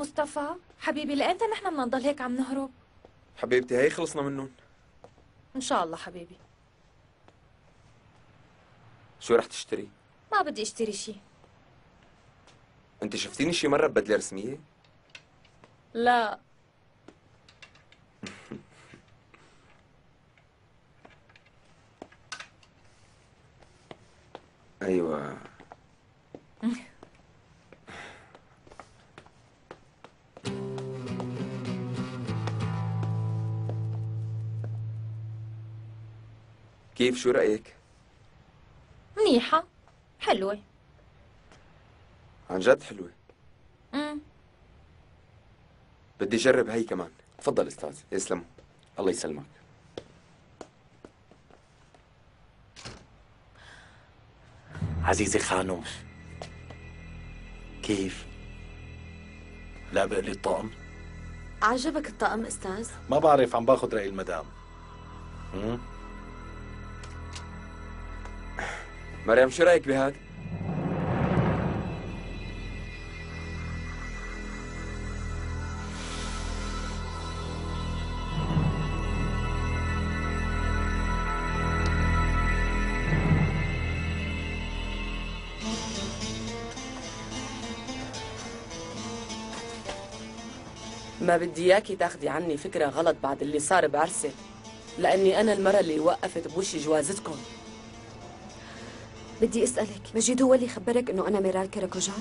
مصطفى حبيبي لأنت نحن بدنا نضل هيك عم نهرب. حبيبتي هي خلصنا منهم إن شاء الله حبيبي. شو رح تشتري؟ ما بدي أشتري شيء أنت شفتيني شي مرة ببدلة رسمية؟ لا. أيوه. كيف شو رأيك؟ منيحة حلوة عن جد حلوة امم بدي أجرب هي كمان تفضل أستاذ يسلم الله يسلمك عزيزي خانوم كيف؟ لا بقلي الطقم؟ عجبك الطقم أستاذ؟ ما بعرف عم باخذ رأي المدام مم؟ مريم شو رأيك بهاد؟ ما بدي إياكي تاخدي عني فكرة غلط بعد اللي صار بعرسك لأني أنا المرة اللي وقفت بوش جوازتكم بدي أسألك مجيد هو اللي خبرك إنه أنا ميرال كراكوجاك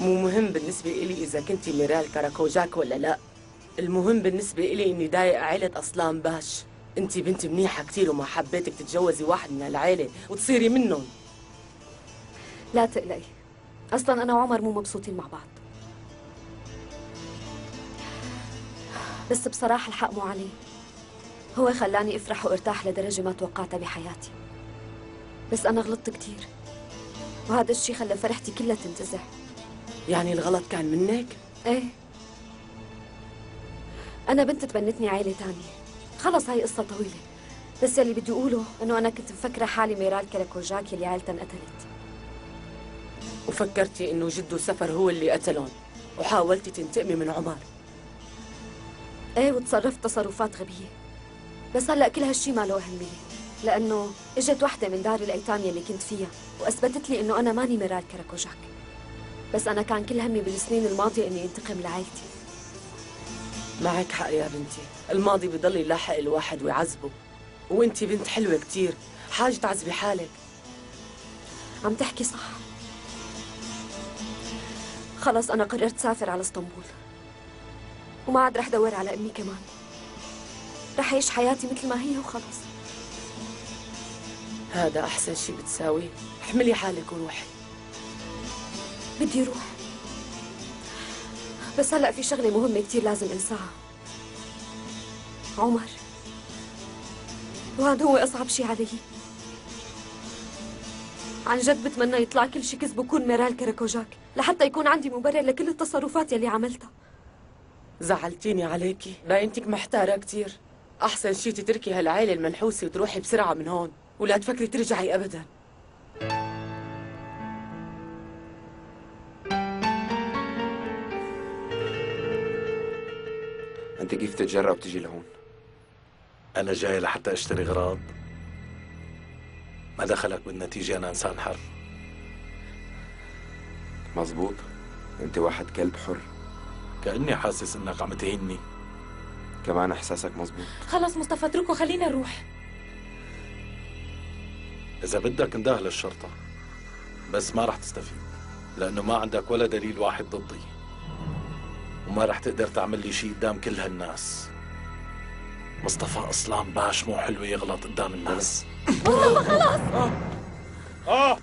مو مهم بالنسبة إلي إذا كنتي ميرال كاراكوجاك ولا لا. المهم بالنسبة إلي إني ضايق عيلة أصلان باش. أنت بنت منيحة كتير وما حبيتك تتجوزي واحد من العيلة وتصيري منهم. لا تقلقي. أصلا أنا وعمر مو مبسوطين مع بعض. بس بصراحة الحق مو عليه هو خلاني أفرح وأرتاح لدرجة ما توقعتها بحياتي. بس أنا غلطت كتير. وهذا الشي خلى فرحتي كلها تنتزع يعني الغلط كان منك؟ إيه. أنا بنت تبنتني عيلة تانية. خلص هاي قصة طويلة. بس يلي بدي أقوله إنه أنا كنت مفكرة حالي ميرال كراكوجاك يلي عيلتها انقتلت وفكرتي إنه جده سفر هو اللي قتلهم. وحاولتي تنتقمي من عمر. إيه وتصرفت تصرفات غبية. بس هلأ كل هالشي ما له أهمية. لأنه إجت وحدة من دار الأيتام يلي كنت فيها وأثبتت لي إنه أنا ماني ميرال كراكوجاك. بس أنا كان كل همي بالسنين الماضية إني أنتقم لعائلتي. معك حق يا بنتي. الماضي بضل يلاحق الواحد ويعذبه. وأنتي بنت حلوة كتير. حاجة تعذبي حالك. عم تحكي صح. خلص أنا قررت سافر على اسطنبول. وما عاد رح دور على أمي كمان. رح أعيش حياتي مثل ما هي وخلص. هذا أحسن شي بتساويه احملي حالك وروحي. بدي روح. بس هلا في شغلة مهمة كتير لازم انساها. عمر. وهذا هو أصعب شي علي. عن جد بتمنى يطلع كل شي كذب وكون ميرال كراكوجاك لحتى يكون عندي مبرر لكل التصرفات يلي عملتها. زعلتيني عليكي. باينتك محتارة كتير. أحسن شي تتركي هالعيلة المنحوسة وتروحي بسرعة من هون. ولا تفكري ترجعي أبدا. أنت كيف تتجرأ تجي لهون؟ أنا جاي لحتى أشتري غراض. ما دخلك بالنتيجة أنا إنسان حر. مزبوط أنت واحد كلب حر. كأني حاسس إنك عم تهيني كمان إحساسك مزبوط خلص مصطفى اتركه خلينا نروح. إذا بدك انده للشرطة بس ما رح تستفيد لأنه ما عندك ولا دليل واحد ضدي وما رح تقدر تعمل لي شيء قدام كل هالناس. مصطفى أصلان باش مو حلو يغلط قدام الناس. آه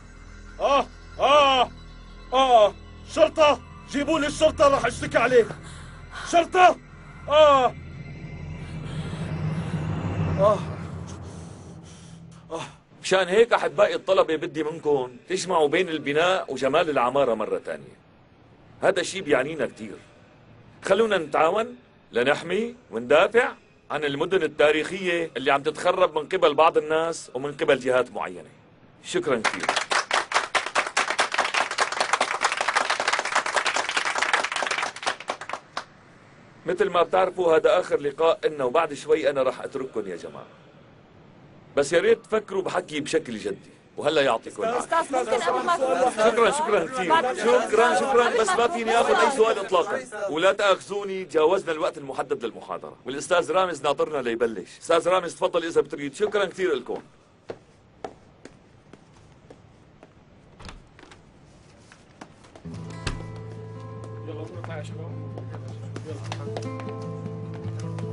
آه آه آه شرطة! جيبوا لي الشرطة راح أشتكي عليه شرطة! آه. آه. مشان هيك أحبائي الطلبة بدي منكم تجمعوا بين البناء وجمال العمارة مرة تانية. هذا شيء بيعنينا كتير. خلونا نتعاون لنحمي وندافع عن المدن التاريخية اللي عم تتخرب من قبل بعض الناس ومن قبل جهات معينة. شكرا كثير. مثل ما بتعرفوا هذا آخر لقاء إلنا وبعد شوي أنا راح أترككم يا جماعة. بس يا ريت تفكروا بحكي بشكل جدي وهلا يعطيكم العافية. أستاذ ممكن قبل ما شكرا شكرا كثير. شكرا شكرا بس ما فيني آخذ أي سؤال اطلاقا. ولا تأخذوني تجاوزنا الوقت المحدد للمحاضرة. والأستاذ رامز ناطرنا ليبلش. أستاذ رامز تفضل إذا بتريد. شكرا كثير لكم.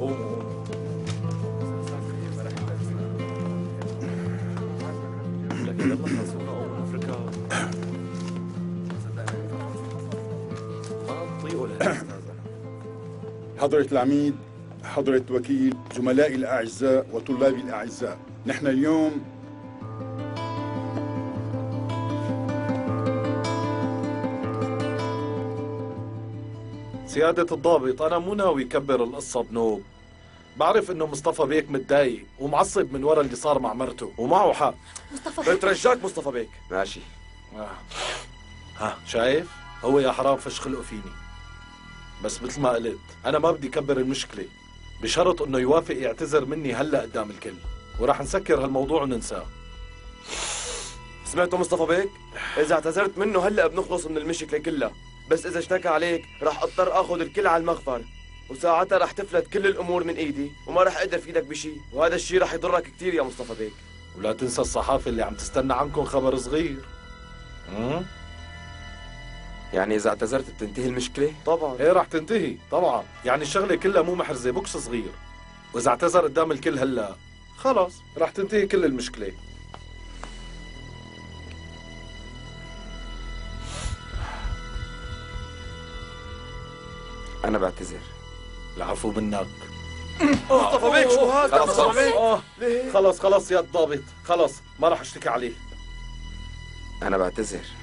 قوموا لك حضرة العميد حضرة وكيل زملائي الأعزاء وطلابي الأعزاء. نحن اليوم سيادة الضابط أنا مو ناوي كبر القصة بنوب. بعرف إنه مصطفى بيك متضايق ومعصب من ورا اللي صار مع مرته ومعه حق. مصطفى بترجاك مصطفى بيك. ماشي. آه. ها. شايف؟ هو يا حرام فش خلقه فيني بس مثل ما قلت أنا ما بدي كبر المشكلة. بشرط إنه يوافق يعتذر مني هلأ قدام الكل. وراح نسكر هالموضوع وننساه. سمعتوا مصطفى بيك؟ إذا اعتذرت منه هلأ بنخلص من المشكلة كلها. بس إذا اشتكى عليك رح أضطر آخذ الكل على المغفر وساعتها رح تفلت كل الأمور من إيدي وما رح أقدر فيدك بشيء وهذا الشيء رح يضرك كثير يا مصطفى بيك. ولا تنسى الصحافة اللي عم تستنى عنكم خبر صغير. مم؟ يعني إذا اعتذرت بتنتهي المشكلة؟ طبعا. إيه رح تنتهي. طبعا. يعني الشغلة كلها مو محرزة بوكس صغير. وإذا اعتذر قدام الكل هلأ خلص رح تنتهي كل المشكلة. أنا بعتذر. العفو منك. مصطفى بيك شو هذا؟ مصطفى بيك. آه. خلص خلص يا الضابط. خلص ما رح أشتكي عليه أنا بعتذر.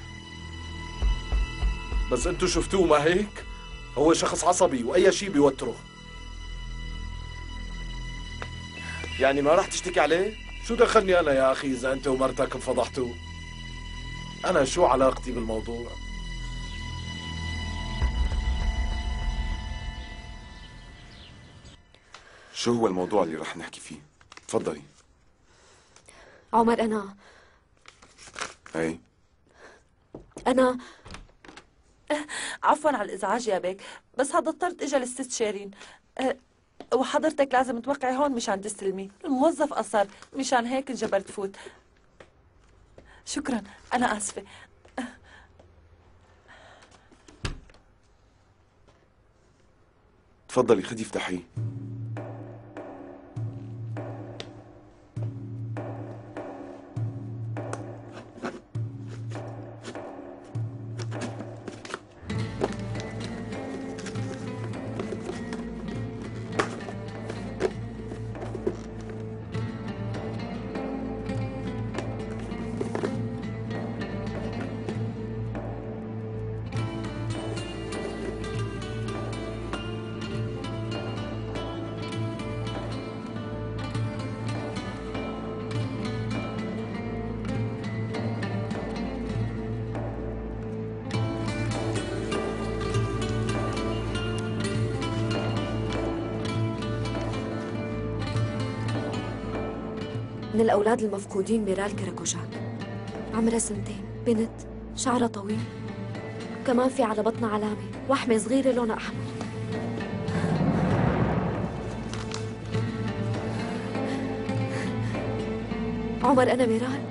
بس انتو شفتوه ما هيك؟ هو شخص عصبي وأي شيء بيوتره. يعني ما رح تشتكي عليه؟ شو دخلني أنا يا أخي إذا أنت ومرتك انفضحتوا أنا شو علاقتي بالموضوع؟ شو هو الموضوع اللي رح نحكي فيه؟ تفضلي. عمر أنا أي؟ أنا عفوا على الإزعاج يا بيك. بس هذا اضطرت اجى للست شيرين. أه وحضرتك لازم توقعي هون مشان تستلمي. الموظف اصر مشان هيك انجبرت فوت شكرا. أنا آسفة. تفضلي خدي افتحيه. من الأولاد المفقودين ميرال كراكوجاك عمرها سنتين بنت شعرها طويل. كمان في على بطنها علامة وحمة صغيرة لونها أحمر. عمر أنا ميرال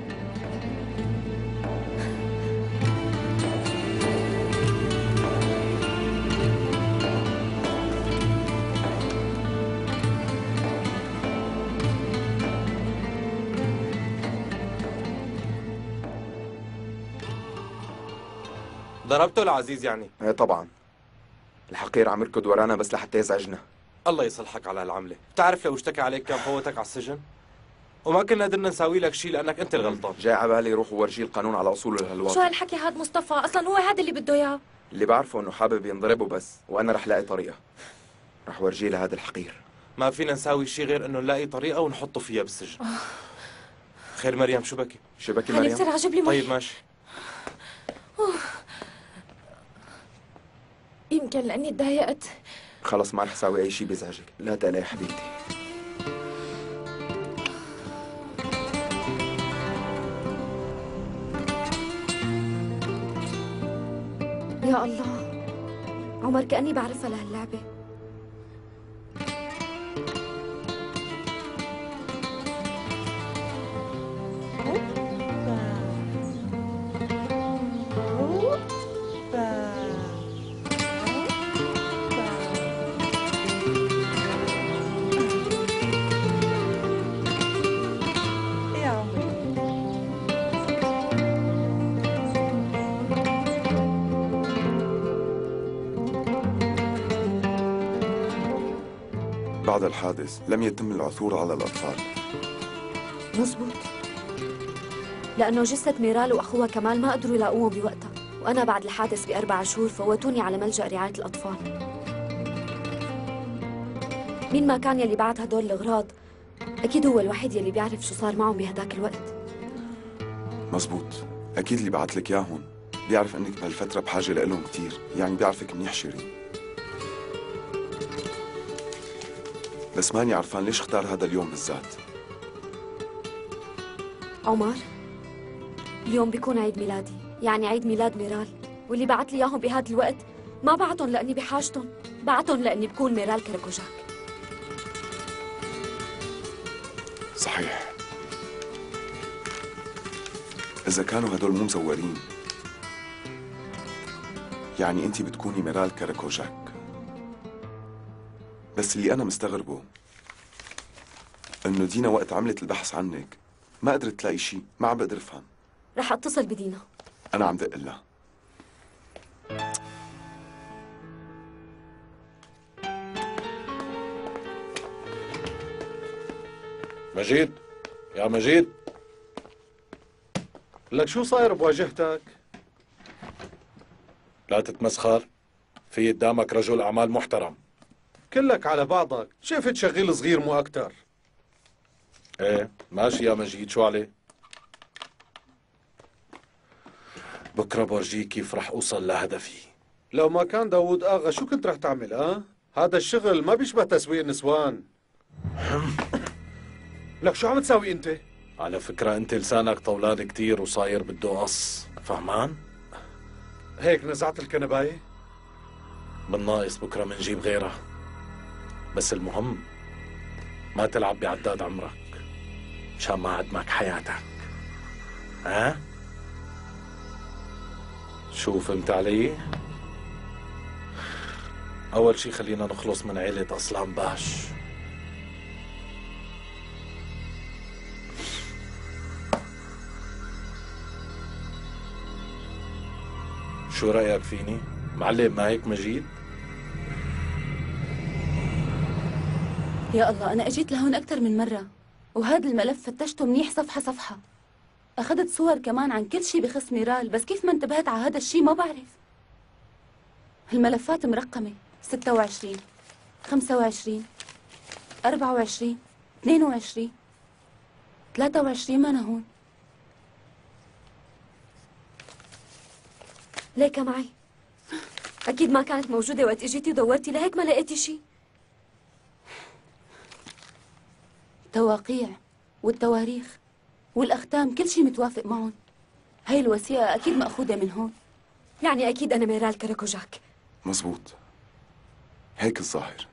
ضربته العزيز يعني. إيه طبعا. الحقير عم يركض ورانا بس لحتى يزعجنا. الله يصلحك على هالعملة بتعرف لو اشتكى عليك كان فوتك على السجن؟ وما كنا قدرنا نساوي لك شيء لأنك أنت الغلطان. جاي على بالي روح وورجيه القانون على اصوله شو لهالواقع هالحكي هاد مصطفى؟ أصلا هو هذا اللي بده إياه. اللي بعرفه إنه حابب ينضرب وبس وأنا رح لاقي طريقة. رح ورجيه لهذا الحقير. ما فينا نساوي شيء غير إنه نلاقي طريقة ونحطه فيها بالسجن. خير مريم شو بكي؟ شبكي هاني مريم؟ جيب لي طيب ماشي. يمكن لأني تضايقت. خلص ما رح اساوي أي شيء بيزعجك. لا تقلقي حبيبتي. يا الله. عمر كأني بعرفها لهاللعبة. بعد الحادث لم يتم العثور على الأطفال. مزبوط لأنه جثة ميرال وأخوها كمال ما قدروا يلاقوهم بوقتها وأنا بعد الحادث بأربع شهور فوتوني على ملجأ رعاية الأطفال. مين ما كان يلي بعت هدول الأغراض أكيد هو الوحيد يلي بيعرف شو صار معهم بهداك الوقت. مزبوط أكيد اللي بعت لك إياهم بيعرف إنك بهالفترة بحاجة لإلهم كتير يعني بيعرفك منيح شيرين. بس ماني عرفان ليش اختار هذا اليوم بالذات. عمر اليوم بيكون عيد ميلادي يعني عيد ميلاد ميرال. واللي بعت لي إياهم بهذا الوقت ما بعتهم لأني بحاجتهم بعتهم لأني بكون ميرال كركوجاك صحيح. إذا كانوا هدول مو مزورين يعني أنت بتكوني ميرال كاراكوجاك بس اللي أنا مستغربه إنه دينا وقت عملت البحث عنك ما قدرت تلاقي شيء ما عم بقدر أفهم. رح اتصل بدينا. أنا عم دق لها. مجيد؟ يا مجيد؟ لك شو صاير بواجهتك؟ لا تتمسخر. في قدامك رجل أعمال محترم. كلك على بعضك شفت شغيل صغير مو أكتر إيه ماشي يا مجيد شو عليه بكرة برجيك كيف رح أوصل لهدفي لو ما كان داوود آغا شو كنت رح تعمل ها؟ هذا الشغل ما بيشبه تسويق النسوان لك شو عم تساوي أنت؟ على فكرة أنت لسانك طولان كتير وصاير بده قص فهمان؟ هيك نزعت الكنباية؟ بالناقص بكرة منجيب غيرها بس المهم ما تلعب بعداد عمرك مشان ما عدمك حياتك ها؟ شو فهمت علي؟ أول شي خلينا نخلص من عيلة أصلان باش شو رأيك فيني؟ معلم ما هيك مجيد؟ يا الله أنا أجيت لهون أكثر من مرة وهذا الملف فتشته منيح صفحة صفحة. أخذت صور كمان عن كل شيء بخص ميرال بس كيف ما انتبهت على هذا الشيء ما بعرف. الملفات مرقمة 26 25 24 22 23 ما أنا هون. ليك معي. أكيد ما كانت موجودة وقت إجيتي ودورتي لهيك ما لقيتي شيء. تواقيع والتواريخ والأختام كل شيء متوافق معهم. هاي الوثيقة أكيد مأخوذة من هون. يعني أكيد أنا ميرال كراكوجاك مزبوط. هيك الظاهر.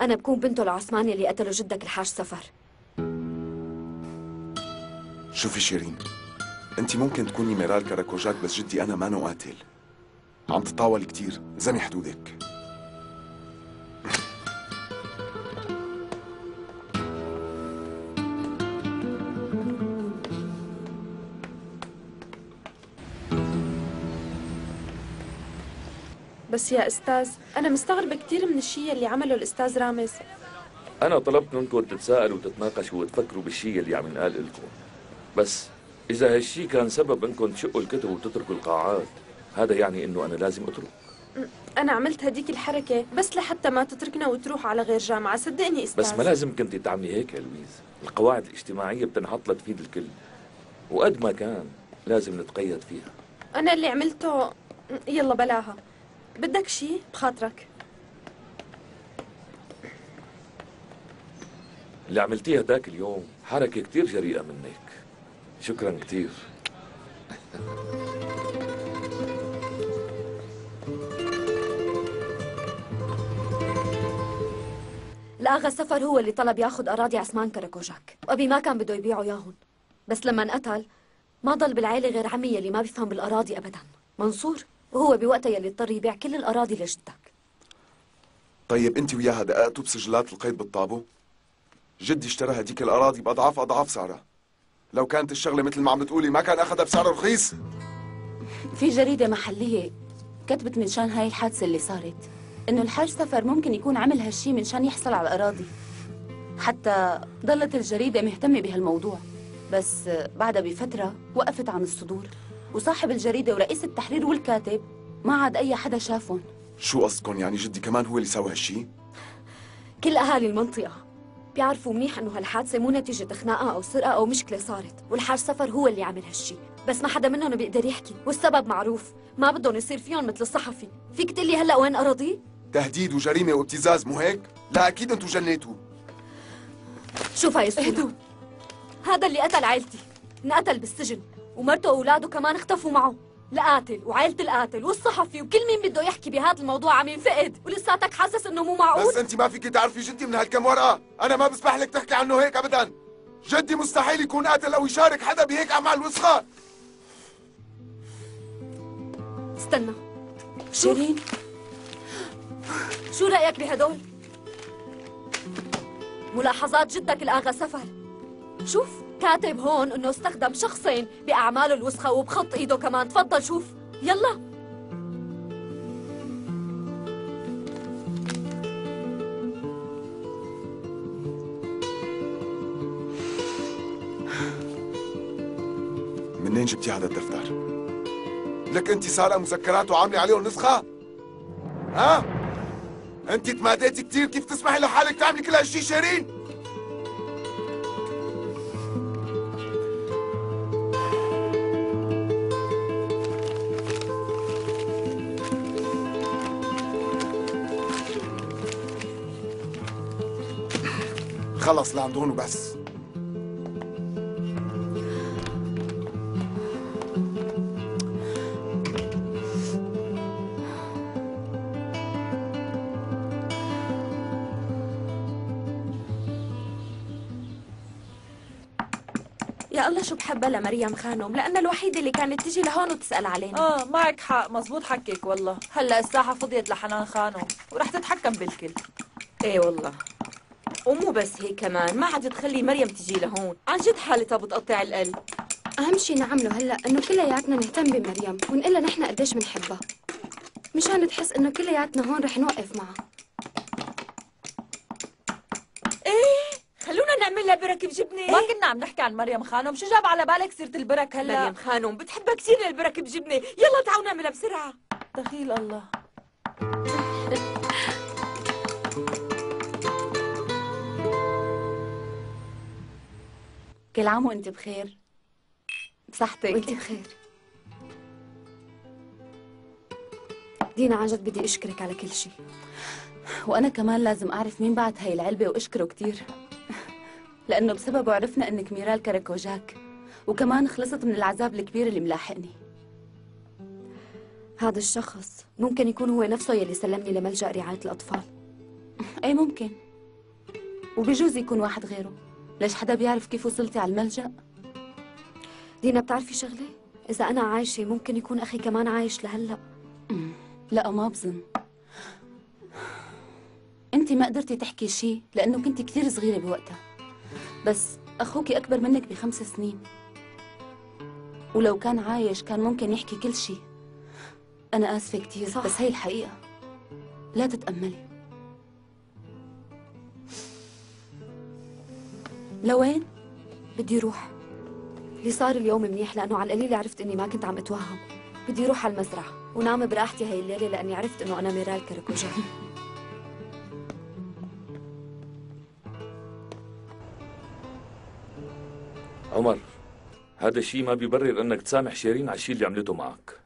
أنا بكون بنته العثمان اللي قتلوا جدك الحاج سفر شوفي شيرين انت ممكن تكوني ميرال كاراكوجاك بس جدي أنا مانو قاتل عم تطاول كتير لزمي حدودك. بس يا أستاذ أنا مستغربة كثير من الشيء اللي عمله الأستاذ رامز. أنا طلبت منكم تتساءلوا وتتناقشوا وتفكروا بالشيء اللي عم ينقال لكم بس إذا هالشيء كان سبب إنكم تشقوا الكتب وتتركوا القاعات هذا يعني إنه أنا لازم أترك. أنا عملت هديك الحركة بس لحتى ما تتركنا وتروح على غير جامعة صدقني أستاذ. بس ما لازم كنت تعملي هيك يا لويز. القواعد الاجتماعية بتنحط لتفيد الكل وقد ما كان لازم نتقيد فيها. أنا اللي عملته يلا بلاها. بدك شي؟ بخاطرك. اللي عملتيه ذاك اليوم حركة كتير جريئة منك. شكرا كتير. الآغا سفر هو اللي طلب ياخذ أراضي عثمان كراكوجاك وأبي ما كان بده يبيعه ياهن بس لما انقتل ما ضل بالعيلة غير عمي اللي ما بيفهم بالأراضي أبدا. منصور؟ وهو بوقتها يلي اضطر يبيع كل الأراضي لجدك. طيب أنت وياها دققتوا بسجلات القيد بالطابو. جدي اشترى هديك الأراضي بأضعاف أضعاف سعرها. لو كانت الشغلة مثل ما عم بتقولي ما كان أخذها بسعر رخيص. في جريدة محلية كتبت من شان هاي الحادثة اللي صارت إنه الحاج سفر ممكن يكون عمل هالشي من شان يحصل على الأراضي. حتى ضلت الجريدة مهتمة بهالموضوع. بس بعدها بفترة وقفت عن الصدور. وصاحب الجريدة ورئيس التحرير والكاتب ما عاد أي حدا شافهم. شو قصدكم؟ يعني جدي كمان هو اللي سوى هالشي؟ كل أهالي المنطقة بيعرفوا منيح إنه هالحادثة مو نتيجة خناقة أو سرقة أو مشكلة صارت والحاج سفر هو اللي عمل هالشي. بس ما حدا منهم بيقدر يحكي والسبب معروف. ما بدهم يصير فيهم مثل الصحفي. فيك تقلي هلأ وين أراضي؟ تهديد وجريمة وابتزاز مو هيك؟ لا أكيد أنتم جنيتوا شوف هاي الصورة. هذا اللي قتل عائلتي انقتل بالسجن. ومرته وأولاده كمان اختفوا معه. القاتل وعائلة القاتل والصحفي وكل مين بده يحكي بهذا الموضوع عم ينفقد. ولساتك حاسس إنه مو معقول؟ بس أنت ما فيك تعرفي جدي من هالكم ورقة. أنا ما بسمح لك تحكي عنه هيك ابدا. جدي مستحيل يكون قاتل أو يشارك حدا بهيك أعمال وسخة. استنى. شيرين. شو رأيك بهدول؟ ملاحظات جدك الآغا سفر. شوف. كاتب هون إنه استخدم شخصين بأعماله الوسخة وبخط إيده كمان. تفضل شوف. يلا. منين جبتي هذا الدفتر؟ لك أنت سارقه مذكرات وعاملة عليهم نسخة؟ ها؟ أنت تماديتي كثير كيف تسمحي لحالك تعملي كل هالشي شيرين؟ خلص لعند هون وبس يا الله شو بحبها لمريم خانم لأنها الوحيدة اللي كانت تجي لهون وتسأل علينا. آه معك حق مزبوط حكيك والله. هلأ الساحة فضيت لحنان خانم ورح تتحكم بالكل. إيه والله. ومو بس هيك كمان ما عاد تخلي مريم تجي لهون. عن جد حالتها بتقطع القلب. أهم شي نعمله هلأ إنه كلياتنا نهتم بمريم ونقول لها نحن قديش بنحبها. مشان تحس إنه كلياتنا هون رح نوقف معها. إيه خلونا نعمل لها برك بجبنه ما كنا عم نحكي عن مريم خانم شو جاب على بالك سيرة البرك هلأ؟ مريم خانم بتحبها كثير البرك بجبنه يلا تعالوا نعملها بسرعة. دخيل الله. كل عام وأنت بخير. بصحتك. وأنت بخير. دينا عن جد بدي أشكرك على كل شيء وأنا كمان لازم أعرف مين بعت هاي العلبة وأشكره كتير. لأنه بسببه عرفنا إنك ميرال كراكوجاك وكمان خلصت من العذاب الكبير اللي ملاحقني. هذا الشخص ممكن يكون هو نفسه يلي سلمني لملجأ رعاية الأطفال. أي ممكن. وبجوز يكون واحد غيره. ليش حدا بيعرف كيف وصلتي على الملجأ؟ دينا بتعرفي شغلة؟ إذا أنا عايشة ممكن يكون أخي كمان عايش لهلأ. لا ما بظن. انت ما قدرتي تحكي شيء لأنه كنت كثير صغيرة بوقتها. بس أخوك أكبر منك بخمس سنين. ولو كان عايش كان ممكن يحكي كل شيء أنا آسفة كثير. بس هي الحقيقة. لا تتأملي. لوين؟ بدي روح. اللي صار اليوم منيح لأنه على القليل عرفت إني ما كنت عم أتوهم. بدي روح على المزرعة. ونام براحتي هاي الليلة لأني عرفت إنه أنا ميرال كراكوجان عمر هذا الشيء ما بيبرر إنك تسامح شيرين على الشيء اللي عملته معك.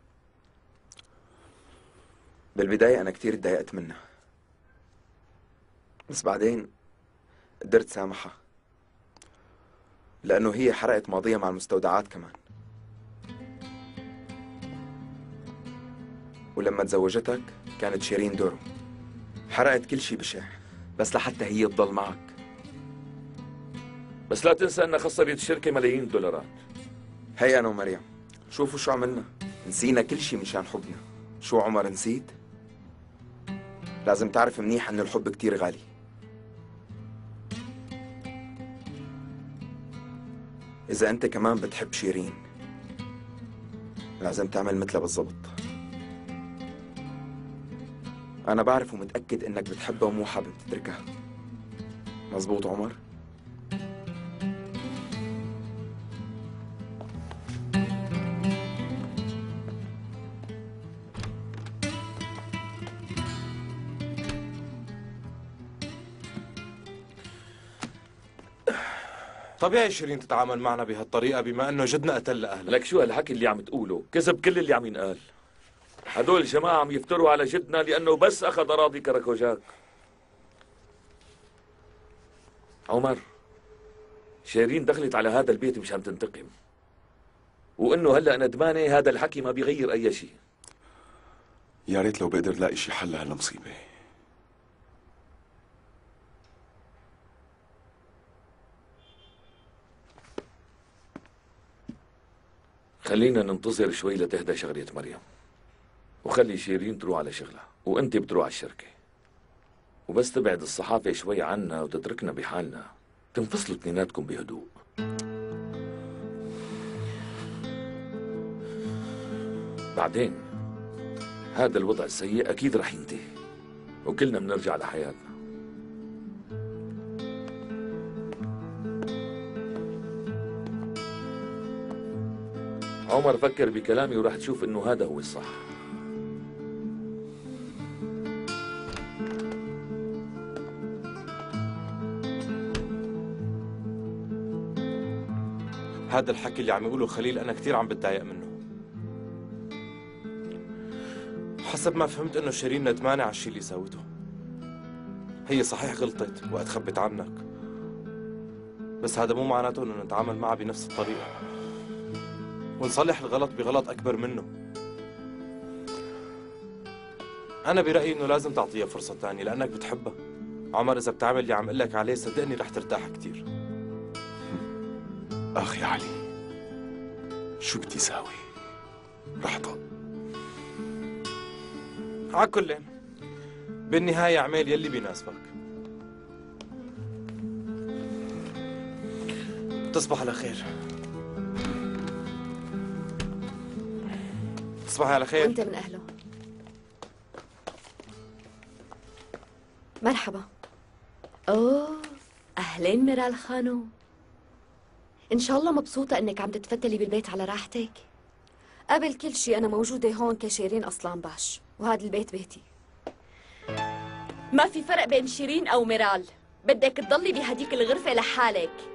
بالبداية أنا كتير تضايقت منها. بس بعدين قدرت سامحها. لأنه هي حرقت ماضيها مع المستودعات كمان. ولما تزوجتك كانت شيرين دورو. حرقت كل شي بشع بس لحتى هي تضل معك. بس لا تنسى أنها خسرت الشركة ملايين الدولارات. هي أنا ومريم شوفوا شو عملنا. نسينا كل شي مشان حبنا. شو عمر نسيت؟ لازم تعرف منيح إنه الحب كتير غالي. إذا أنت كمان بتحب شيرين لازم تعمل مثلها بالضبط أنا بعرف ومتأكد إنك بتحبها ومو حابب تتركها مزبوط عمر؟ طبيعي شيرين تتعامل معنا بهالطريقة بما أنه جدنا قتل اهلها لك شو هالحكي اللي عم تقوله؟ كذب كل اللي عم ينقال. هدول الجماعة عم يفتروا على جدنا لأنه بس أخذ أراضي كراكوجاك. عمر شيرين دخلت على هذا البيت مشان تنتقم. وإنه هلأ ندمانة هذا الحكي ما بيغير أي شيء. يا ريت لو بقدر لاقي شي حل لهالمصيبة. خلينا ننتظر شوي لتهدى شغلة مريم. وخلي شيرين تروح على شغلها وأنت بتروح على الشركة. وبس تبعد الصحافة شوي عنا وتتركنا بحالنا. تنفصلوا اثنيناتكم بهدوء. بعدين هذا الوضع السيء أكيد رح ينتهي وكلنا بنرجع لحياتنا. عمر فكر بكلامي وراح تشوف إنه هذا هو الصح. هذا الحكي اللي عم يقوله خليل أنا كثير عم بتضايق منه. حسب ما فهمت إنه شيرين ندمانة على الشيء اللي سوته هي صحيح غلطت وقت خبت عنك. بس هذا مو معناته إنه نتعامل معها بنفس الطريقة. ونصلح الغلط بغلط أكبر منه. أنا برأيي إنه لازم تعطيها فرصة تانية لأنك بتحبها عمر إذا بتعمل اللي عم قلك عليه صدقني رح ترتاح كثير أخ يا علي شو بدي ساوي؟ رح ضل. على كل بالنهاية اعمل يلي بيناسبك. تصبح على خير. تصبحي على خير. وانت من أهله. مرحبا. أوه أهلين ميرال خانو. إن شاء الله مبسوطة إنك عم تتفتلي بالبيت على راحتك. قبل كل شيء أنا موجودة هون كشيرين أصلان باش وهذا البيت بيتي. ما في فرق بين شيرين أو ميرال. بدك تضلي بهديك الغرفة لحالك.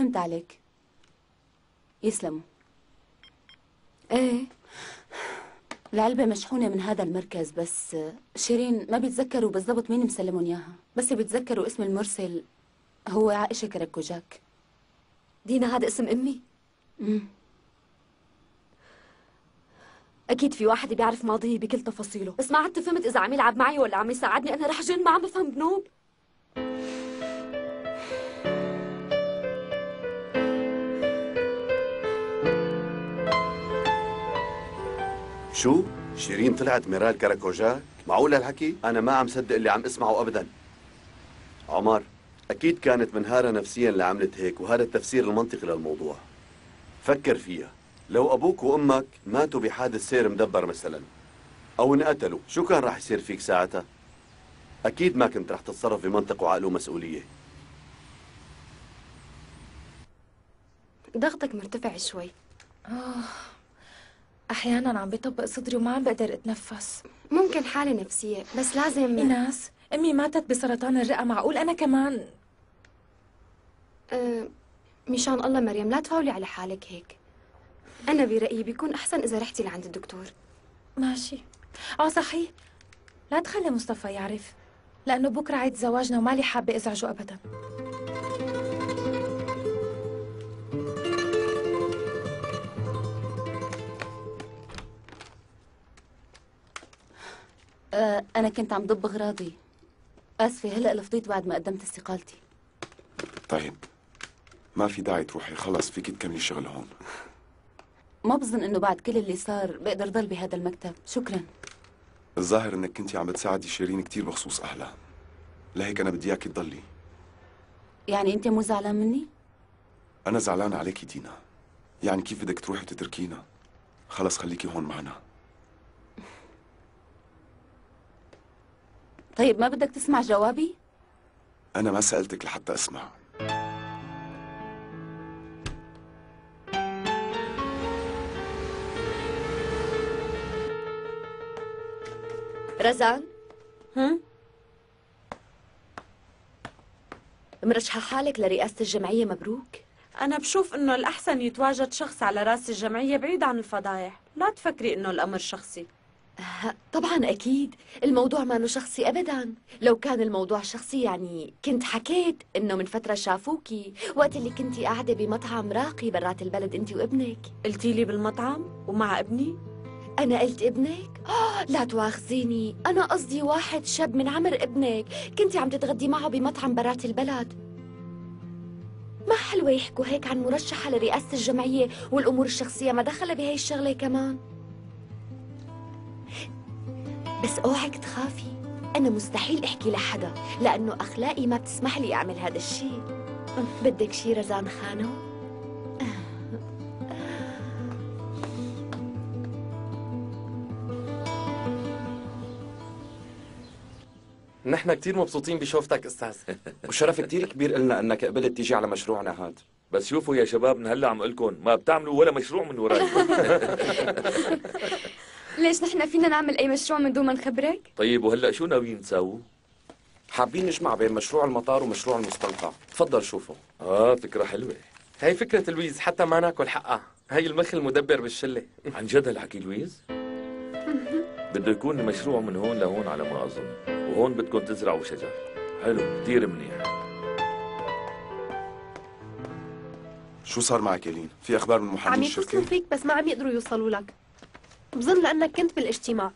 فهمت عليك. يسلموا. إيه العلبة مشحونة من هذا المركز بس شيرين ما بيتذكروا بالضبط مين مسلمهم إياها. بس بيتذكروا اسم المرسل هو عائشة كركوجاك. دينا هذا اسم أمي؟ امم أكيد في واحد بيعرف ماضيه بكل تفاصيله. بس ما عدت فهمت إذا عم يلعب معي ولا عم يساعدني أنا رح جن ما عم بفهم بنوب. شو؟ شيرين طلعت ميرال كراكوجاك؟ معقول هالحكي؟ أنا ما عم صدق اللي عم اسمعه أبدا عمر أكيد كانت منهارة نفسيا اللي عملت هيك وهذا التفسير المنطقي للموضوع فكر فيها لو أبوك وأمك ماتوا بحادث سير مدبر مثلا أو انقتلوا شو كان راح يصير فيك ساعتها؟ أكيد ما كنت راح تتصرف بمنطق وعقل مسؤولية ضغطك مرتفع شوي آه أحيانا عم بيطبق صدري وما عم بقدر أتنفس. ممكن حالة نفسية بس لازم إيناس أمي ماتت بسرطان الرئة معقول أنا كمان؟ أه مشان الله مريم لا تفاولي على حالك هيك. أنا برأيي بيكون أحسن إذا رحتي لعند الدكتور. ماشي. آه صحيح. لا تخلي مصطفى يعرف لأنه بكرة عيد زواجنا ومالي حابة أزعجه أبدا. آه أنا كنت عم ضب أغراضي. آسفة هلأ لفضيت بعد ما قدمت استقالتي. طيب ما في داعي تروحي. خلص فيك تكملي شغل هون. ما بظن إنه بعد كل اللي صار بقدر ضل بهذا المكتب. شكرا. الظاهر إنك كنتي عم بتساعدي شيرين كتير بخصوص أهلها. لهيك أنا بدي إياكي تضلي. يعني أنت مو زعلان مني؟ أنا زعلان عليكي دينا. يعني كيف بدك تروحي وتتركينا؟ خلص خليكي هون معنا. طيب ما بدك تسمع جوابي؟ أنا ما سألتك لحتى أسمع. رزان؟ هم؟ مرشحة حالك لرئاسة الجمعية مبروك. أنا بشوف إنه الأحسن يتواجد شخص على رأس الجمعية بعيد عن الفضايح. لا تفكري إنه الأمر شخصي. طبعا أكيد. الموضوع ما شخصي أبدا. لو كان الموضوع شخصي يعني كنت حكيت إنه من فترة شافوكي. وقت اللي كنتي قاعدة بمطعم راقي برات البلد أنت وابنك. قلتي لي بالمطعم ومع ابني؟ أنا قلت ابنك؟ لا تواخذيني. أنا قصدي واحد شاب من عمر ابنك. كنتي عم تتغدي معه بمطعم برات البلد. ما حلوة يحكوا هيك عن مرشحة لرئاسة الجمعية والأمور الشخصية؟ ما دخلها بهي الشغلة كمان. بس اوعك تخافي. أنا مستحيل أحكي لحدا لأنه أخلاقي ما بتسمح لي أعمل هذا الشيء بدك شي رزان خانو؟ نحن كتير مبسوطين بشوفتك أستاذ. وشرف كتير كبير إلنا إنك قبلت تيجي على مشروعنا هاد. بس شوفوا يا شباب من هلأ عم قلكم ما بتعملوا ولا مشروع من وراي. ليش نحن فينا نعمل أي مشروع من دون ما نخبرك؟ طيب وهلأ شو ناويين تساووا؟ حابين نجمع بين مشروع المطار ومشروع المستنقع تفضل شوفوا آه فكرة حلوة. هي فكرة لويز حتى ما ناكل حقها. هي المخ المدبر بالشلة. عن جد هالحكي لويز؟ بده يكون المشروع من هون لهون على ما أظن وهون بدكم تزرعوا شجر. حلو كتير منيح. شو صار معك يلين في أخبار من عم محامين يتصلوا الشركة؟ فيك بس ما عم يقدروا يوصلوا لك. بظن لأنك كنت بالاجتماع.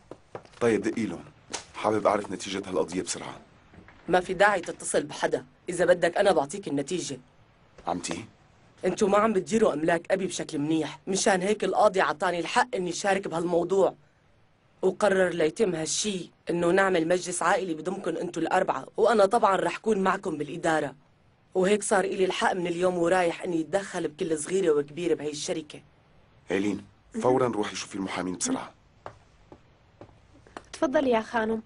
طيب دقي لهم حابب أعرف نتيجة هالقضية بسرعة. ما في داعي تتصل بحدا. إذا بدك أنا بعطيك النتيجة. عمتي أنتوا ما عم بتديروا أملاك أبي بشكل منيح. مشان هيك القاضي عطاني الحق إني شارك بهالموضوع. وقرر ليتم هالشي إنه نعمل مجلس عائلي بضمكم أنتوا الأربعة. وأنا طبعا رح كون معكم بالإدارة. وهيك صار إلي الحق من اليوم ورايح إني أتدخل بكل صغيرة وكبيرة بهي الشركة. ايلين فورا روحي شوفي المحامين بسرعة. تفضلي يا خانم.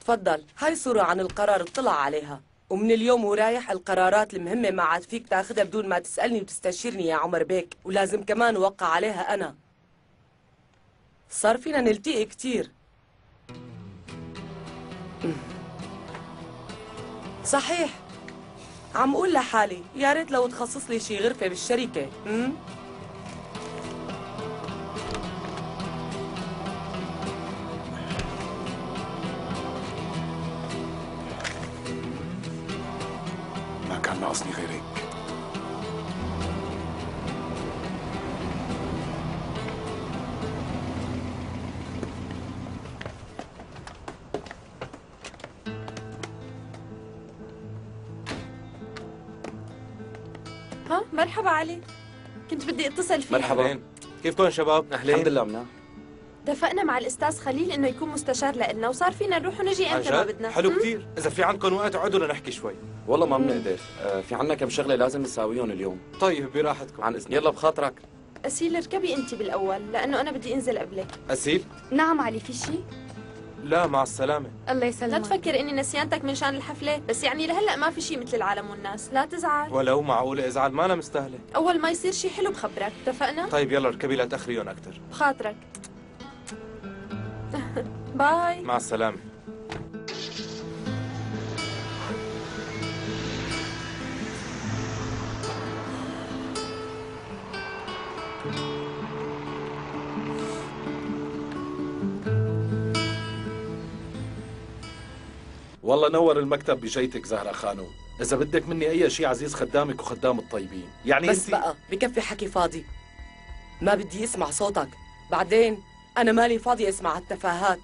تفضل. هاي صورة عن القرار اطلع عليها. ومن اليوم ورايح القرارات المهمة ما عاد فيك تاخذها بدون ما تسألني وتستشيرني يا عمر بيك. ولازم كمان وقع عليها أنا. صار فينا نلتقي كتير. صحيح. عم قول لحالي يا ريت لو تخصص لي شي غرفة بالشركة. امم مرحبا. كيفكم شباب؟ أهلين. الحمد لله مناح اتفقنا مع الأستاذ خليل إنه يكون مستشار لنا وصار فينا نروح ونجي إمتى ما؟ بدنا حلو؟ كثير إذا في عندكم وقت اقعدوا لنحكي شوي. والله ما بنقدر. آه في عنا كم شغلة لازم نساويهم اليوم. طيب براحتكم. عن إذنك يلا بخاطرك. أسيل اركبي أنت بالأول لأنه أنا بدي أنزل قبلك. أسيل؟ نعم علي في شيء لا مع السلامة. الله يسلمك. لا تفكر إني نسيانتك من شان الحفلة بس يعني لهلأ ما في شيء مثل العالم والناس. لا تزعل. ولو معقولة إزعل ما أنا مستاهلة. أول ما يصير شيء حلو بخبرك. اتفقنا؟ طيب يلا اركبي لا تأخريهم أكثر بخاطرك. باي. مع السلامة. والله نور المكتب بجيتك زهرة خانو. إذا بدك مني أي شيء عزيز خدامك وخدام الطيبين. يعني بس انت بقى بكفي حكي فاضي. ما بدي اسمع صوتك. بعدين أنا مالي فاضي أسمع هالتفاهات.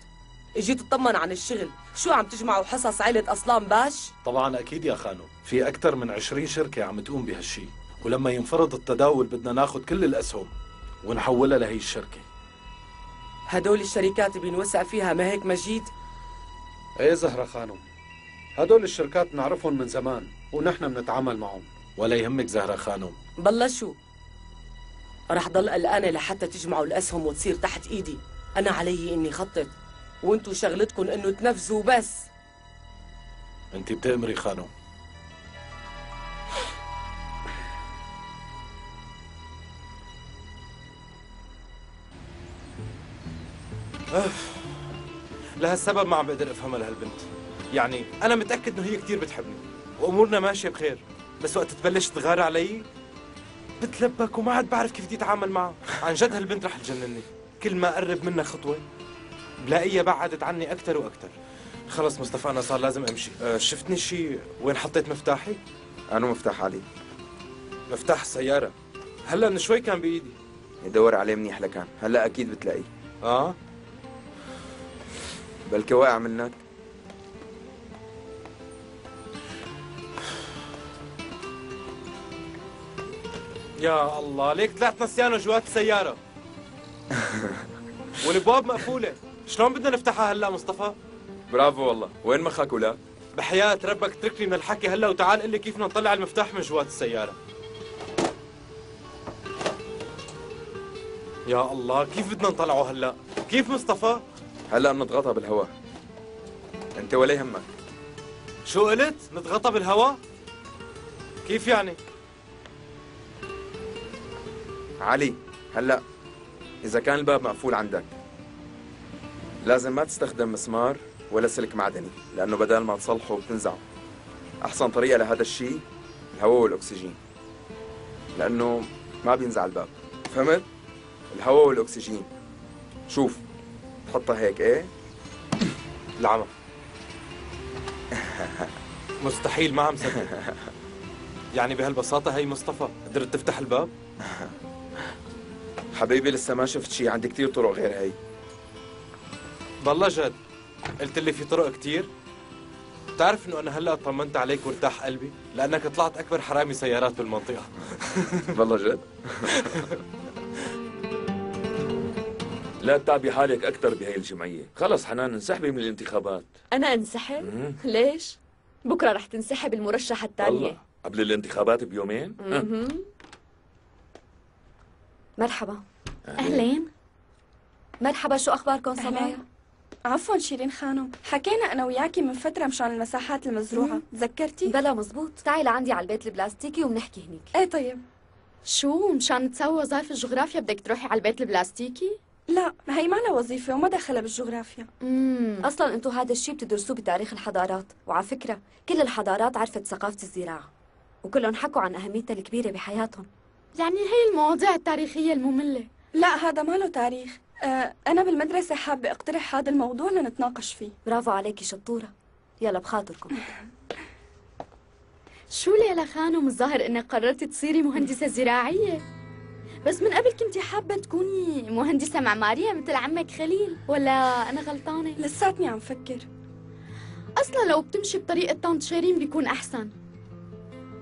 اجيت اطمن عن الشغل. شو عم تجمعوا حصص عيلة أصلان باش؟ طبعا أكيد يا خانو. في أكثر من عشرين شركة عم تقوم بهالشي. ولما ينفرض التداول بدنا ناخذ كل الأسهم ونحولها لهي الشركة. هدول الشركات بينوسع فيها ما هيك مجيد؟ إيه زهرة خانم هدول الشركات نعرفهم من زمان ونحن بنتعامل معهم. ولا يهمك زهرة خانم. بلشوا. رح ضل قلقانة لحتى تجمعوا الأسهم وتصير تحت إيدي. أنا علي إني خطط. وانتوا شغلتكم إنه تنفذوا بس. أنت بتأمري خانم. أف. لهالسبب ما عم بقدر أفهمها لهالبنت. يعني أنا متأكد إنه هي كثير بتحبني وأمورنا ماشية بخير. بس وقت تبلش تغار علي بتلبك وما عاد بعرف كيف بدي أتعامل معها عن جد هالبنت رح تجنني. كل ما أقرب منها خطوة بلاقيها بعدت عني أكثر وأكثر خلص مصطفى أنا صار لازم أمشي. أه شفتني شيء وين حطيت مفتاحي؟ أنا مفتاح علي. مفتاح السياره هلا من شوي كان بإيدي. دور عليه منيح لكان. هلا أكيد بتلاقيه. آه. بلكي واقع منك. يا الله ليك طلعت نسيانه جوات السياره والابواب مقفولة. شلون بدنا نفتحها هلا مصطفى؟ برافو والله. وين مخك ولا؟ بحياة ربك اتركني من الحكي هلا وتعال قل لي كيف نطلع المفتاح من جوات السيارة. يا الله كيف بدنا نطلعه هلا؟ كيف مصطفى؟ هلا بنضغطها بالهواء انت ولا يهمك شو قلت؟ نتغطى بالهواء كيف يعني؟ علي هلا إذا كان الباب مقفول عندك. لازم ما تستخدم مسمار ولا سلك معدني لأنه بدل ما تصلحه بتنزعه. أحسن طريقة لهذا الشيء الهواء والأكسجين لأنه ما بينزع الباب. فهمت؟ الهواء والأكسجين. شوف تحطها هيك إيه؟ العمى. مستحيل ما عم صدق يعني بهالبساطة هي مصطفى قدرت تفتح الباب؟ حبيبي لسه ما شفت شيء عندي كثير طرق غير هي. بالله جد قلت لي في طرق كتير. بتعرف إنه أنا هلأ طمنت عليك وارتاح قلبي؟ لأنك طلعت أكبر حرامي سيارات بالمنطقة. والله جد. لا تتعبي حالك أكثر بهي الجمعية. خلص حنان انسحبي من الانتخابات. أنا أنسحب؟ ليش؟ بكرة رح تنسحب المرشحة الثانية الله. قبل الانتخابات بيومين. مرحبا. أهلين. مرحبا شو أخباركم صبايا؟ عفوا شيرين خانم. حكينا أنا وياكي من فترة مشان المساحات المزروعة. تذكرتي؟ بلا مزبوط. تعي لعندي على البيت البلاستيكي وبنحكي هنيك. إيه طيب. شو مشان تسوي وظائف الجغرافيا بدك تروحي على البيت البلاستيكي؟ لا هي ما لها وظيفة وما دخلها بالجغرافيا. امم أصلا أنتم هذا الشيء بتدرسوه بتاريخ الحضارات. وعلى فكرة كل الحضارات عرفت ثقافة الزراعة. وكلهم حكوا عن أهميتها الكبيرة بحياتهم. يعني هي المواضيع التاريخية المملة. لا هذا ما له تاريخ. آه أنا بالمدرسة حابة أقترح هذا الموضوع لنتناقش فيه. برافو عليكي شطورة. يلا بخاطركم. شو ليلى خانم الظاهر إنك قررتي تصيري مهندسة زراعية؟ بس من قبل كنتي حابة تكوني مهندسة معمارية مثل عمك خليل ولا أنا غلطانة؟ لساتني عم فكر. أصلا لو بتمشي بطريقة طنط شيرين بيكون أحسن.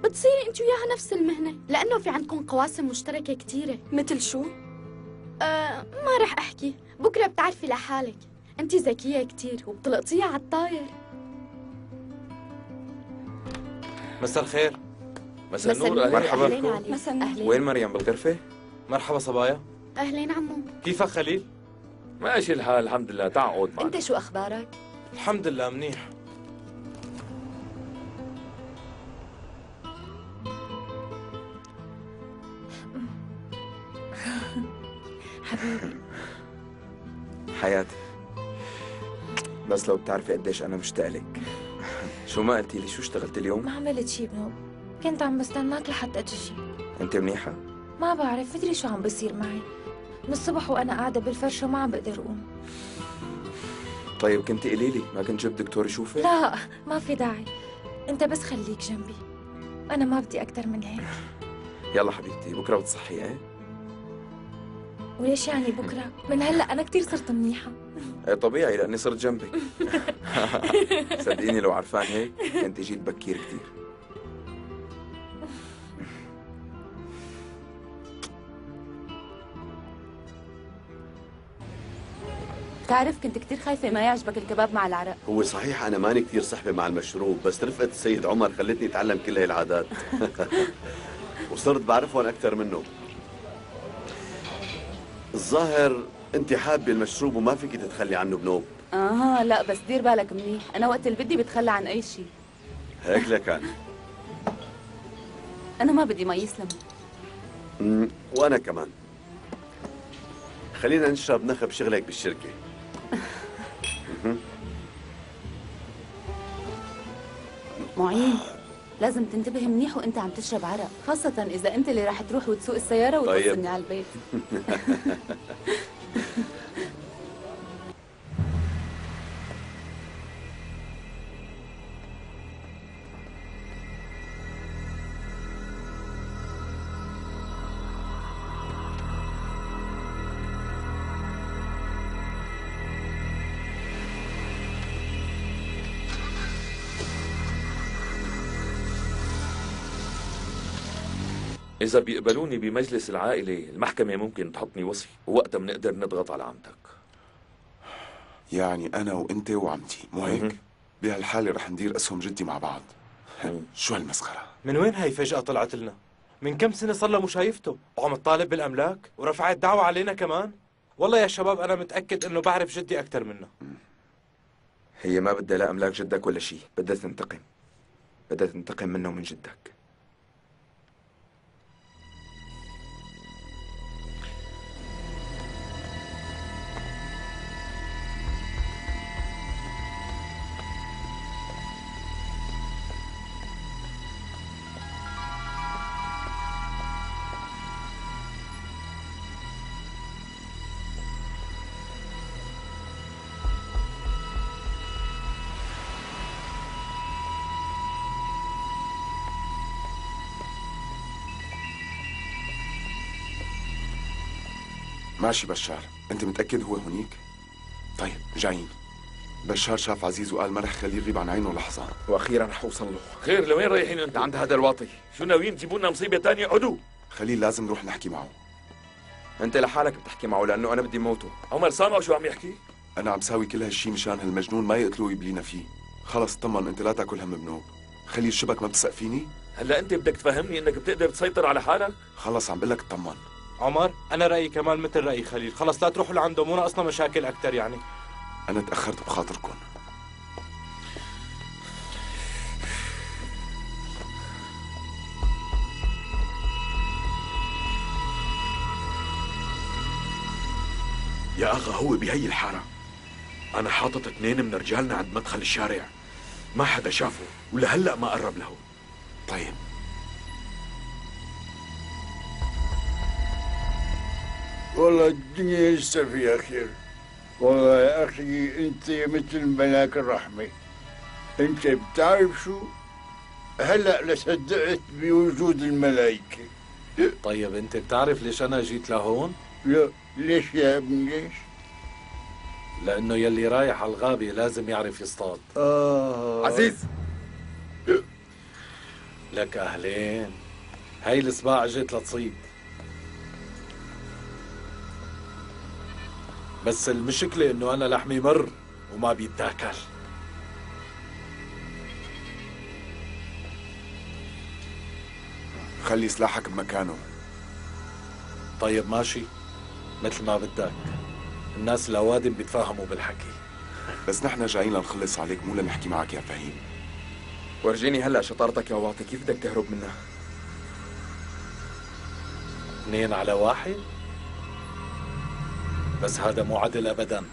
بتصيري انت وياها نفس المهنة لأنه في عندكم قواسم مشتركة كتيرة. مثل شو؟ آه ما رح أحكي. بكرة بتعرفي لحالك. انت ذكية كتير وبتلقطيها على الطاير. مساء الخير. مساء النور. مرحبا. النور. وين مريم بالغرفة؟ مرحبا صبايا. أهلين عمو. كيفك خليل؟ ماشي الحال الحمد لله. تعال اقعد معنا. أنت شو أخبارك؟ الحمد لله منيح. حبيبي. حياتي. بس لو بتعرفي قديش أنا مشتاق لك. شو ما قلتي لي؟ شو اشتغلت اليوم؟ ما عملت شي بنوب كنت عم بستناك لحتى تجي أنت منيحة؟ ما بعرف مدري شو عم بيصير معي. من الصبح وأنا قاعدة بالفرشة وما عم بقدر أقوم. طيب كنت قولي لي ما كنت جبت دكتور يشوفك؟ لا ما في داعي. أنت بس خليك جنبي. أنا ما بدي أكتر من هيك. يلا حبيبتي بكرة بتصحي إيه؟ وليش يعني بكرة؟ من هلأ أنا كتير صرت منيحة. إيه طبيعي لأني صرت جنبك صدقيني لو عرفان هيك كنت جيت بكير كثير بتعرف كنت كتير خايفة ما يعجبك الكباب مع العرق؟ هو صحيح أنا ماني كثير صحبة مع المشروب بس رفقة السيد عمر خلتني أتعلم كل هاي العادات. وصرت بعرفهم أكثر منه. الظاهر أنت حابة المشروب وما فيك تتخلي عنه بنوب آه لا بس دير بالك منيح. أنا وقت اللي بدي بتخلى عن أي شيء هيك لكان أنا. ما بدي ما يسلم. وأنا كمان. خلينا نشرب نخب شغلك بالشركة. مهم. معين. لازم تنتبه منيح وانت عم تشرب عرق خاصة إذا أنت اللي راح تروح وتسوق السيارة طيب. وتوصلني على البيت إذا بيقبلوني بمجلس العائلة المحكمة ممكن تحطني وصي ووقتها بنقدر نضغط على عمتك. يعني أنا وأنت وعمتي مو هيك؟ بهالحالة رح ندير أسهم جدي مع بعض. شو هالمسخرة؟ من وين هاي فجأة طلعت لنا؟ من كم سنة صار لها مشايفته وعم تطالب بالأملاك ورفعت دعوة علينا كمان؟ والله يا شباب أنا متأكد إنه بعرف جدي أكثر منه. هي ما بدها لا أملاك جدك ولا شيء بدها تنتقم. بدها تنتقم منه ومن جدك. ماشي بشار. أنت متأكد هو هونيك؟ طيب جايين. بشار شاف عزيز وقال ما رح خليه يغيب عن عينه لحظة. وأخيرا رح أوصل له. خير لوين رايحين أنتم؟ عند هذا الواطي. شو ناويين؟ تجيبوا لنا مصيبة تانية عدو خليل لازم نروح نحكي معه. أنت لحالك بتحكي معه لأنه أنا بدي موته. عمر سامع شو عم يحكي؟ أنا عم ساوي كل هالشي مشان هالمجنون ما يقتلوه ويبلينا فيه. خلص طمن أنت لا تأكل هم بنوب خليل شبك ما بتثق فيني؟ هلا أنت بدك تفهمني إنك بتقدر تسيطر على حالك؟ خلص عم بقول لك اطمن عمر أنا رأيي كمان مثل رأي خليل. خلص لا تروحوا لعنده مو ناقصنا مشاكل أكثر يعني. أنا تأخرت بخاطركم. يا أخا هو بهي الحارة. أنا حاطط اثنين من رجالنا عند مدخل الشارع. ما حدا شافه ولهلأ ما قرب له. طيب. والله الدنيا لسه فيها خير. والله يا أخي أنت مثل ملاك الرحمة. أنت بتعرف شو؟ هلأ لصدقت بوجود الملائكة. طيب أنت بتعرف ليش أنا جيت لهون؟ لا ليش يا ابني ليش؟ لأنه يلي رايح على الغابة لازم يعرف يصطاد. آه. عزيز. لك أهلين. هاي السباع اجت لتصيد. بس المشكلة إنه أنا لحمي مر وما بيتاكل. خلي سلاحك بمكانه. طيب ماشي. مثل ما بدك. الناس الأوادم بيتفاهموا بالحكي. بس نحن جايين لنخلص عليك مو لنحكي معك يا فهيم. ورجيني هلا شطارتك يا واطي كيف بدك تهرب منها؟ اثنين على واحد؟ بس هذا مو عدل أبدا.